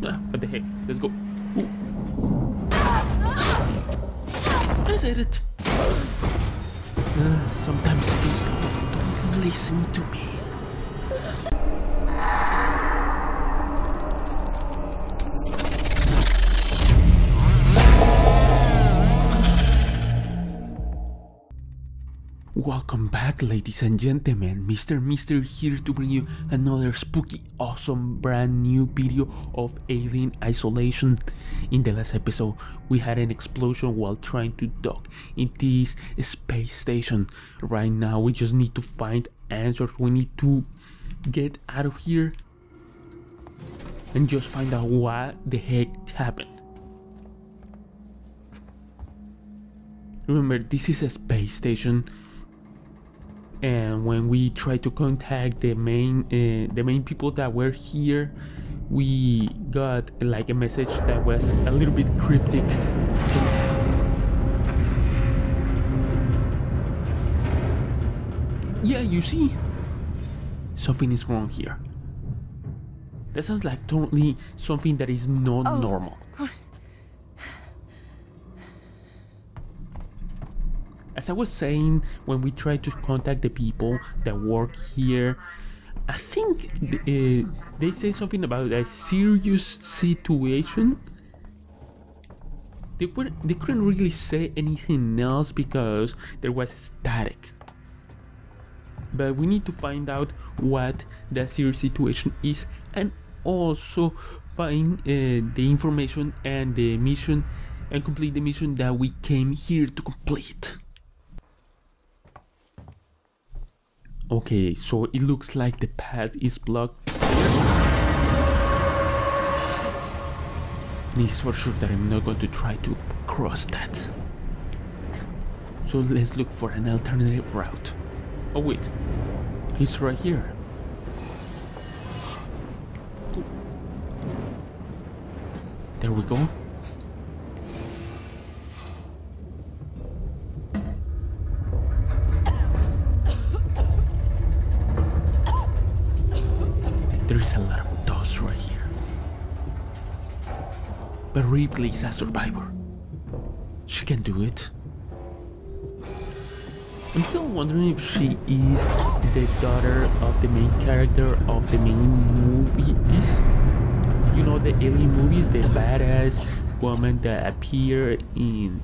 What the heck? Let's go. Ooh. I said it. Uh, sometimes people don't listen to me. Welcome back, ladies and gentlemen. Mr. Mister here to bring you another spooky, awesome, brand new video of Alien Isolation. In the last episode, we had an explosion while trying to dock in this space station. Right now, we just need to find answers. We need to get out of here and just find out what the heck happened. Remember, this is a space station and when we tried to contact the main uh, the main people that were here we got like a message that was a little bit cryptic yeah you see something is wrong here that sounds like totally something that is not Oh. normal as I was saying, when we tried to contact the people that work here, I think uh, they say something about a serious situation. They, they couldn't really say anything else because there was static. But we need to find out what the serious situation is and also find uh, the information and the mission and complete the mission that we came here to complete. Okay, so it looks like the path is blocked. Shit. It's for sure that I'm not going to try to cross that. So let's look for an alternative route. Oh wait, he's right here. There we go. But Ripley is a survivor. She can do it. I'm still wondering if she is the daughter of the main character of the main movies. You know the alien movies, the badass woman that appear in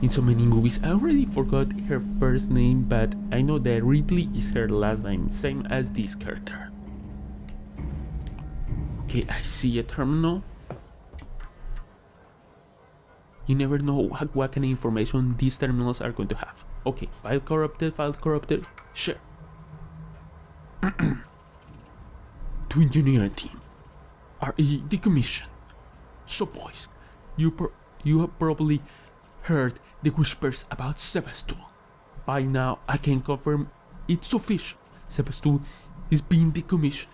in so many movies. I already forgot her first name, but I know that Ripley is her last name, same as this character. Okay, I see a terminal. You never know what, what kind of information these terminals are going to have. Okay, file corrupted, file corrupted. Sure. to engineering team. RE decommission. So boys, you you have probably heard the whispers about Sevastopol. By now, I can confirm it's official. Sevastopol is being decommissioned.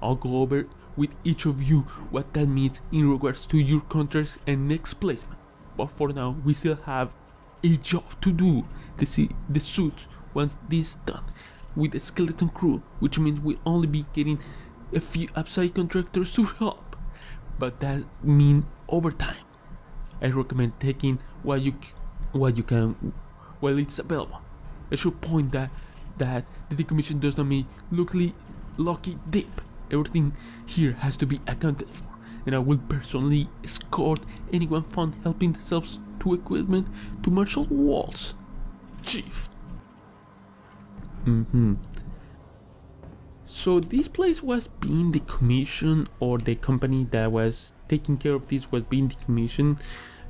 I'll go over with each of you what that means in regards to your contracts and next placement. But for now, we still have a job to do. The, the suits once this done with a skeleton crew, which means we'll only be getting a few upside contractors to help. But that means overtime. I recommend taking what you what you can while it's available. I should point that that the decommission does not mean luckily lucky dip. Everything here has to be accounted for, and I will personally escort anyone found helping themselves to equipment to Marshal Waits. Chief. Mm-hmm. So this place was being decommissioned, or the company that was taking care of this was being decommissioned.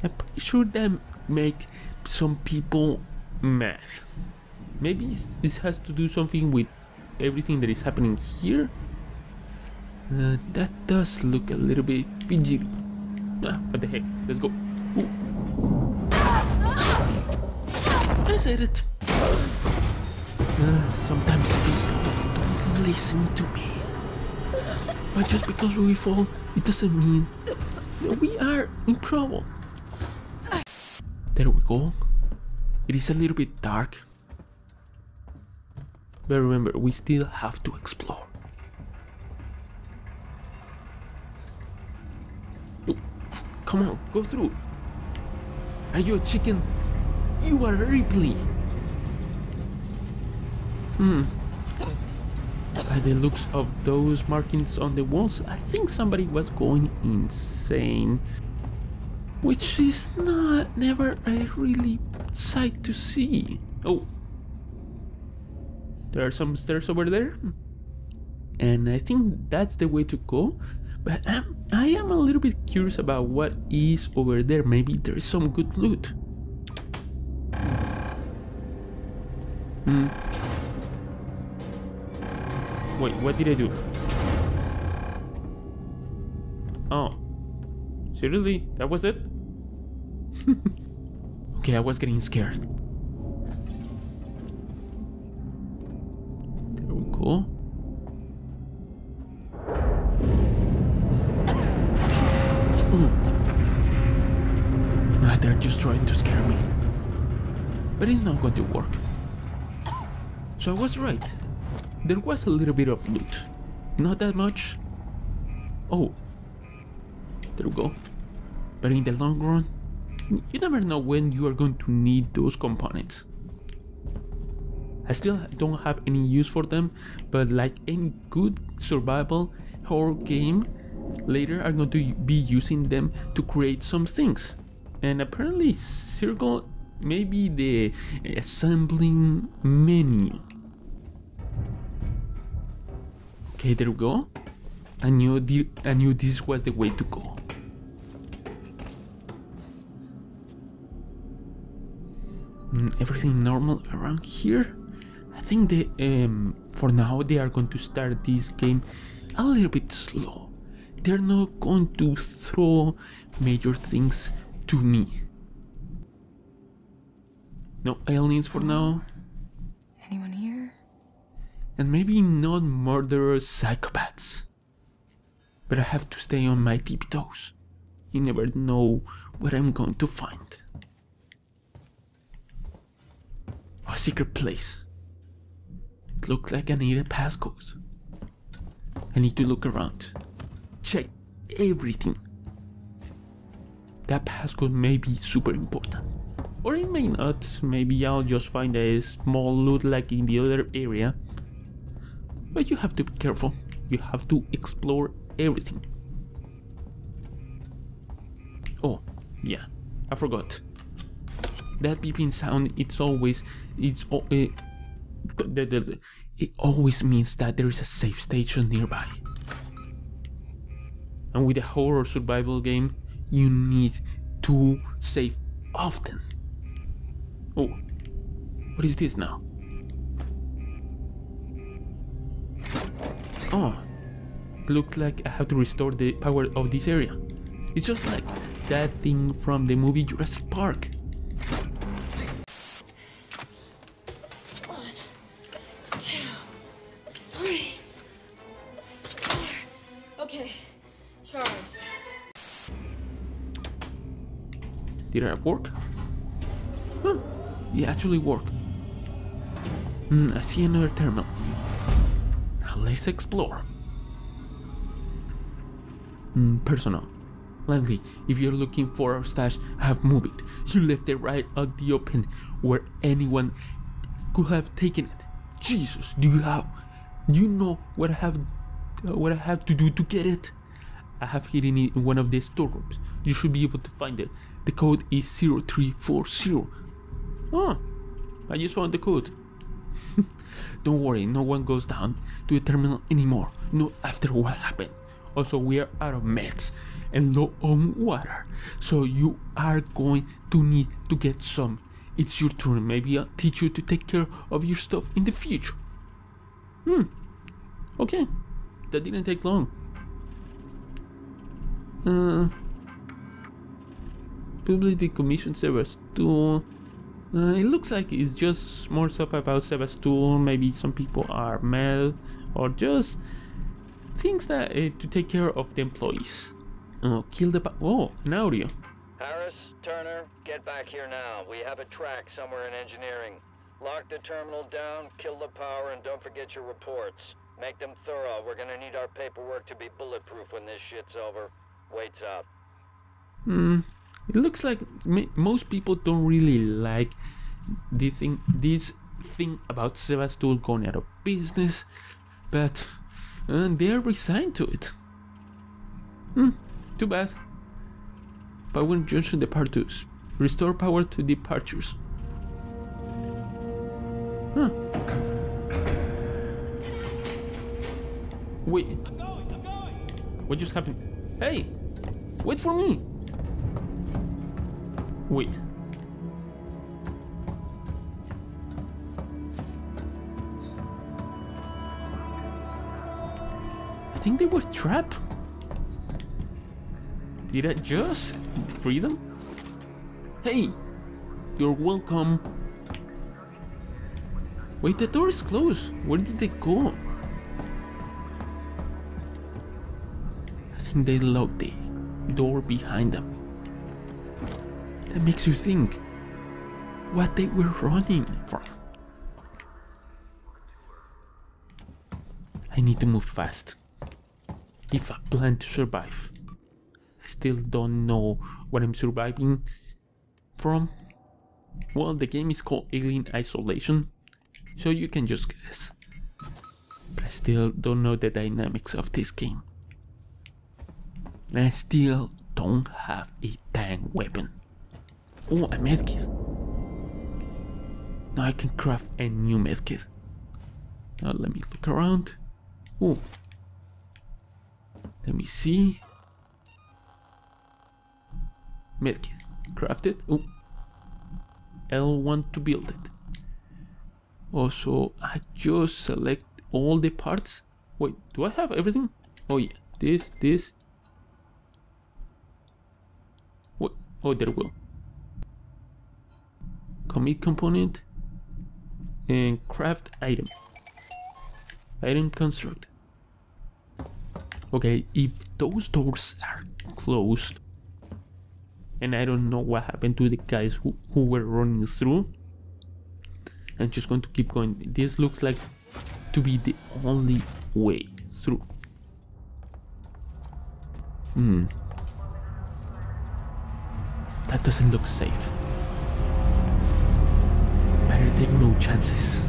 I'm pretty sure that make some people mad. Maybe this has to do something with everything that is happening here. Uh, that does look a little bit fidgety. Ah, what the heck? Let's go. Ooh. I said it. Uh, sometimes people don't listen to me. But just because we fall, it doesn't mean we are in trouble. There we go. It is a little bit dark. But remember, we still have to explore. Come on, go through. Are you a chicken? You are Ripley. Hmm. By the looks of those markings on the walls, I think somebody was going insane. Which is not never a really sight to see. Oh. There are some stairs over there. And I think that's the way to go. But I'm, I am a little bit curious about what is over there. Maybe there is some good loot. Hmm. Wait, what did I do? Oh. Seriously? That was it? okay, I was getting scared. We go. But it's not going to work. So I was right. There was a little bit of loot. Not that much. Oh. There we go. But in the long run, you never know when you are going to need those components. I still don't have any use for them, but like any good survival horror game, later I'm going to be using them to create some things. And apparently circle may be the assembling menu. Okay, there we go. I knew, I knew this was the way to go. Mm, everything normal around here? I think they, um, for now, they are going to start this game a little bit slow. They're not going to throw major things to me. No aliens for now. Oh, anyone here? And maybe not murderous psychopaths. But I have to stay on my tippy toes. You never know what I'm going to find. A secret place. It looks like I need a passcode. I need to look around. Check everything. That passcode may be super important. Or it may not. Maybe I'll just find a small loot like in the other area. But you have to be careful. You have to explore everything. Oh, yeah, I forgot. That beeping sound, it's always, it's, uh, it always means that there is a safe station nearby. And with a horror survival game, you need to save often. Oh, what is this now? Oh, looks like I have to restore the power of this area. It's just like that thing from the movie Jurassic Park. One, two, three, four. Okay, charged. Did it work? It actually work. Hmm, I see another terminal. Now let's explore. Hmm, personal. Landly, if you're looking for our stash, I have moved it. You left it right out the open where anyone could have taken it. Jesus, do you have Do you know what I have uh, what I have to do to get it? I have hidden it in one of the storerooms. You should be able to find it. The code is 0340. Oh, I just found the code. Don't worry, no one goes down to the terminal anymore. Not after what happened. Also, we are out of meds and low on water. So you are going to need to get some. It's your turn. Maybe I'll teach you to take care of your stuff in the future. Hmm. Okay. That didn't take long. Uh, probably the commission Sevastopol. Uh, it looks like it's just more stuff about Sevastopol. Maybe some people are mad or just things that uh, to take care of the employees. Oh, kill the. Oh, an audio. Harris, Turner, get back here now. We have a track somewhere in engineering. Lock the terminal down, kill the power, and don't forget your reports. Make them thorough. We're gonna need our paperwork to be bulletproof when this shit's over. Waits up. Hmm, it looks like most people don't really like the thing, this thing about Sevastopol going out of business, but uh, they're resigned to it. Hmm, too bad. Power Junction departures. Restore power to departures. Huh. Wait. What just happened? Hey! Wait for me! Wait. I think they were trapped. Did I just free them? Hey! You're welcome. Wait, the door is closed. Where did they go? I think they locked the door behind them. That makes you think what they were running from. I need to move fast. If I plan to survive. I still don't know what I'm surviving from. Well, the game is called Alien Isolation, so you can just guess. But I still don't know the dynamics of this game. I still don't have a tank weapon. Oh, a medkit. Now I can craft a new medkit. Now let me look around. Oh. Let me see. Medkit. Crafted. Oh. L1 to build it. Also, I just select all the parts. Wait, do I have everything? Oh yeah, this, this. What? Oh, there we go. Commit component and craft item. Item construct. Okay, if those doors are closed, and I don't know what happened to the guys who, who were running through, I'm just going to keep going. This looks like to be the only way through. Hmm. That doesn't look safe. Better take no chances.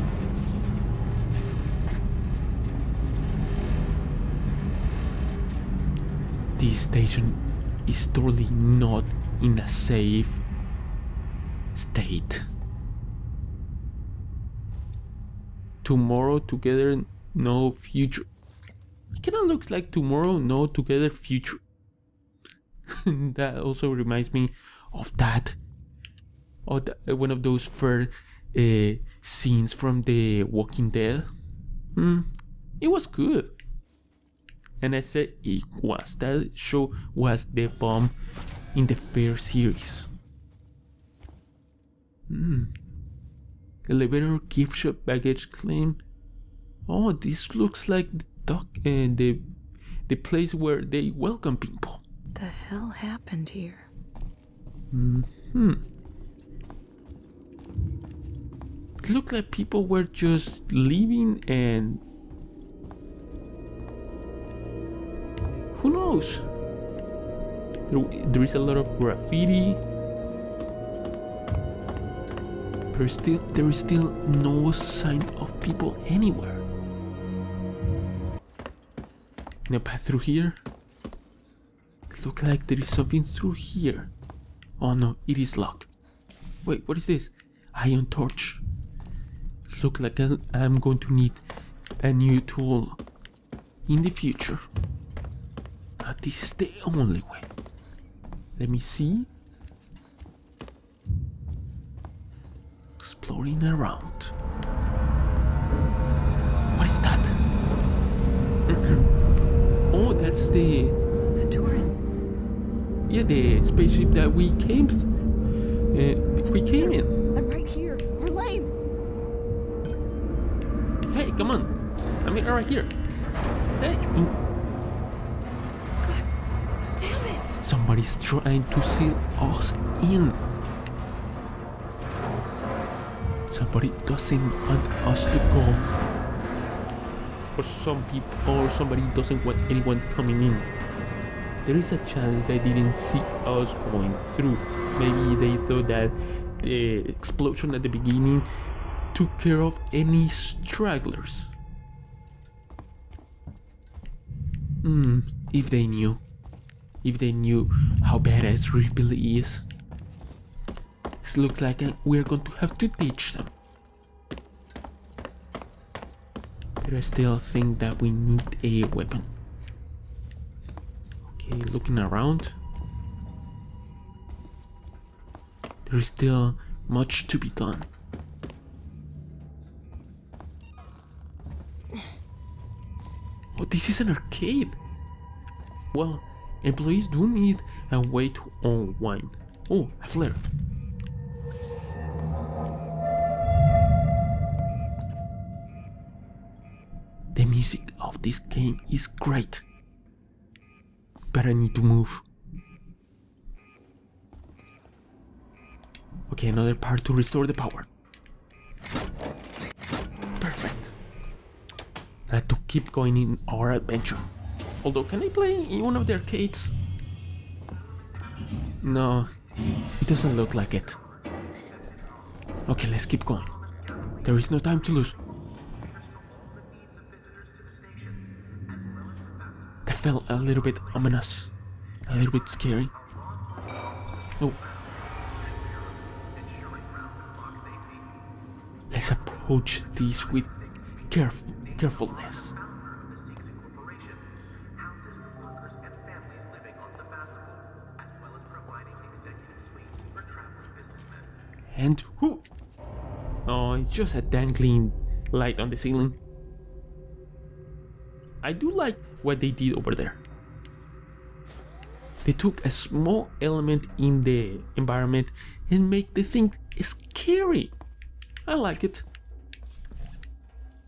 This station is totally not in a safe state. Tomorrow together, no future. It kind of looks like tomorrow, no together future. that also reminds me of that, of the, one of those first uh, scenes from The Walking Dead. Hmm, it was good. And I said it was. That show was the bomb in the first series. Hmm. Elevator gift shop baggage claim. Oh, this looks like the doc and uh, the the place where they welcome people. The hell happened here? Hmm. Looked like people were just leaving and who knows? There, there is a lot of graffiti. But still, there is still no sign of people anywhere. No path through here. Look like there is something through here. Oh no, it is locked. Wait, what is this? Ion torch. Look like I'm going to need a new tool in the future. But this is the only way. Let me see. Exploring around. What is that? oh, that's the The Torrens. yeah the spaceship that we came th- Right here. Hey, God damn it! somebody's trying to seal us in. Somebody doesn't want us to go. Or some people, or somebody doesn't want anyone coming in. there is a chance they didn't see us going through. Maybe they thought that the explosion at the beginning took care of any stragglers. Hmm, if they knew. If they knew how badass Ripley is. It looks like we're going to have to teach them. But I still think that we need a weapon. Okay, looking around. There is still much to be done. Oh, this is an arcade. Well, employees do need a way to unwind. Oh, a flare. The music of this game is great. But I need to move. Okay, another part to restore the power. Keep going in our adventure. Although, can I play in one of the arcades? No, it doesn't look like it. Okay, let's keep going. There is no time to lose. That felt a little bit ominous, a little bit scary. Oh. Let's approach this with caref carefulness. And who? Oh, it's just a dangling light on the ceiling. I do like what they did over there. They took a small element in the environment and make the thing scary. I like it.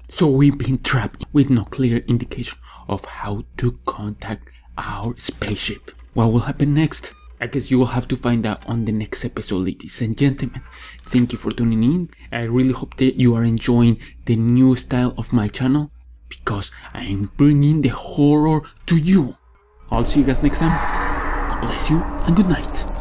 So we've been trapped with no clear indication of how to contact our spaceship. What will happen next? I guess you will have to find out on the next episode, ladies and gentlemen. Thank you for tuning in. I really hope that you are enjoying the new style of my channel because I am bringing the horror to you. I'll see you guys next time. God bless you and good night.